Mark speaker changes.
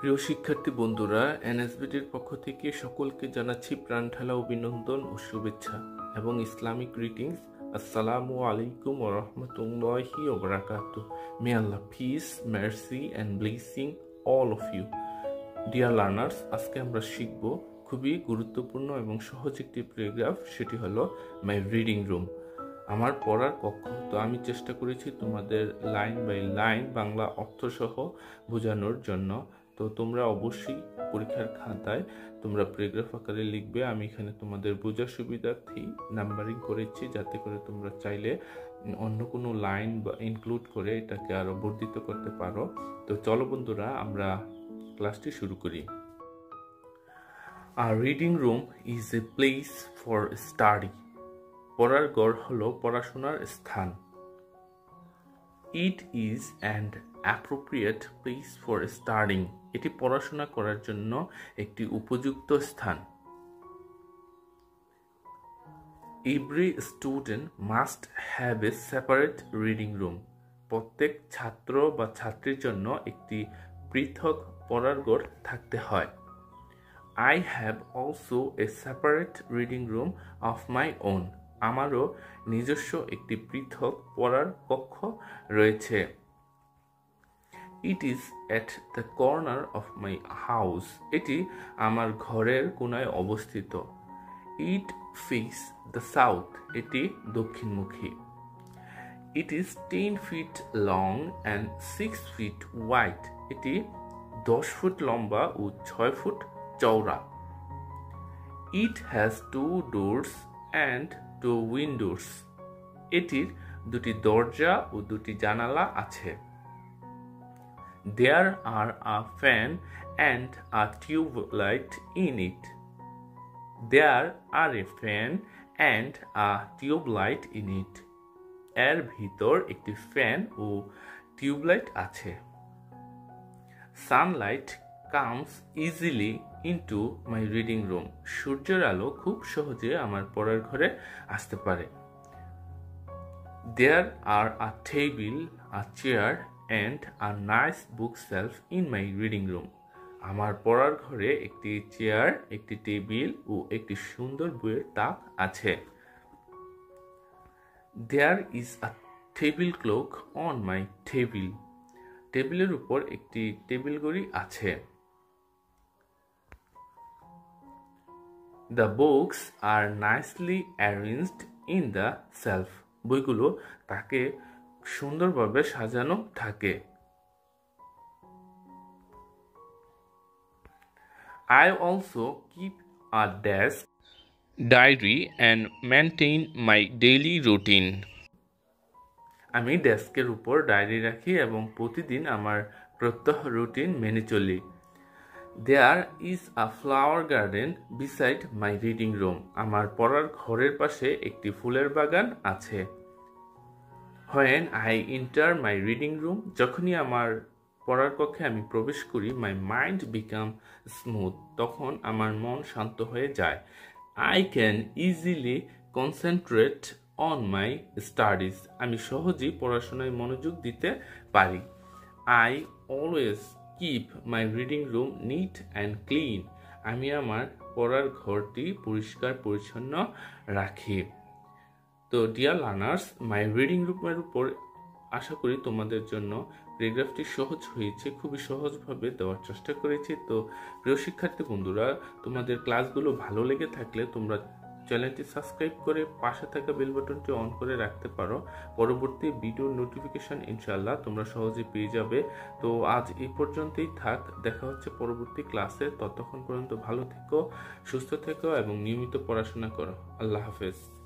Speaker 1: প্রিয় শিক্ষার্থী বন্ধুরা এনএসবিটির পক্ষ থেকে সকলকে জানাচ্ছি প্রাণঢালা অভিনন্দন ও শুভেচ্ছা এবং ইসলামিক গ্রিটিংস আসসালামু আলাইকুম ও রহমতুল্লাহি ও may Allah peace mercy and blessing all of you dear learners আজকে আমরা শিখব খুবই গুরুত্বপূর্ণ এবং সহজ একটি প্যারাগ্রাফ সেটি হলো মাই রিডিং রুম আমার পড়ার কক্ষ, তো আমি চেষ্টা করেছি তোমাদের লাইন বাই লাইন বাংলা অর্থসহ বোঝানোর জন্য। তো তোমরা অবশ্যই পরীক্ষার খাতায় তোমরা প্যারাগ্রাফ আকারে লিখবে। আমি এখানে তোমাদের বোঝার সুবিধার্থেই নাম্বারিং করেছি যাতে করে তোমরা চাইলে অন্য কোনো লাইন বা ইনক্লুড করে এটাকে আরও বর্ধিত করতে পারো। তো চলো বন্ধুরা, আমরা ক্লাসটি শুরু করি। আর reading room is a place for study পড়ার ঘর হলো পড়াশোনার স্থান। It is and appropriate place for studying এটি পড়াশোনা করার জন্য একটি উপযুক্ত স্থান। Every student must have a separate reading room প্রত্যেক ছাত্র বা ছাত্রীর জন্য একটি পৃথক পড়ার ঘর থাকতে হয়। I have also a separate reading room of my own আমারও নিজস্ব একটি পৃথক পড়ার কক্ষ রয়েছে। It is at the corner of my house এটি আমার ঘরের কোনায় অবস্থিত। ইট ফেস দ্য সাউথ এটি দক্ষিণমুখী। It is ten feet long and six feet wide এটি দশ ফুট লম্বা ও ছয় ফুট চওড়া। It has two doors and two windows এটির দুটি দরজা ও দুটি জানালা আছে। There are a fan and a tube light in it there are a fan and a tube light in it এর ভিতর একটি ফ্যান ও টিউবলাইট আছে। Sunlight comes easily into my reading room সূর্যের আলো খুব সহজে আমার পড়ার ঘরে আসতে পারে। There are a table a chair and a nice book shelf in my reading room আমার পড়ার ঘরে একটি চেয়ার একটি টেবিল ও একটি সুন্দর বইয়ের তাক আছে। There is a table clock on my table টেবিলের উপর একটি টেবিল ঘড়ি আছে। The books are nicely arranged in the shelf বইগুলো তাকে সুন্দরভাবে সাজানো থাকে। I also keep a desk diary and maintain my daily routine আমি ডেস্কের উপর ডায়েরি রাখি এবং প্রতিদিন আমার প্রত্যহ রুটিন মেনে চলি। There is a flower garden beside my reading room আমার পড়ার ঘরের পাশে একটি ফুলের বাগান আছে। When I enter my reading room যখনই আমার পড়ার কক্ষে আমি প্রবেশ করি মাই মাইন্ড বিকাম স্মুথ তখন আমার মন শান্ত হয়ে যায়। I can easily concentrate on my studies আমি সহজেই পড়াশোনায় মনোযোগ দিতে পারি। I always keep my reading room neat and clean আমি আমার পড়ার ঘরটি পরিষ্কার পরিচ্ছন্ন রাখি। তো ডিয়ার লার্নার্স মাই রিডিং রুমের উপর আশা করি তোমাদের জন্য প্যারাগ্রাফটি সহজ হয়েছে, খুবই সহজভাবে দেওয়ার চেষ্টা করেছি। তো, প্রিয় শিক্ষার্থী বন্ধুরা, তোমাদের ক্লাসগুলো ভালো লেগে থাকলে তোমরা চ্যানেলটি সাবস্ক্রাইব করে পাশে থাকা বেল বাটনটি অন করে রাখতে পারো। পরবর্তী ভিডিওর নোটিফিকেশন ইনশাল্লাহ তোমরা সহজে পেয়ে যাবে। তো, আজ এই পর্যন্তই থাক, দেখা হচ্ছে পরবর্তী ক্লাসে ততক্ষণ পর্যন্ত ভালো থেকো, সুস্থ থেকো এবং নিয়মিত পড়াশোনা করো। আল্লাহ হাফেজ।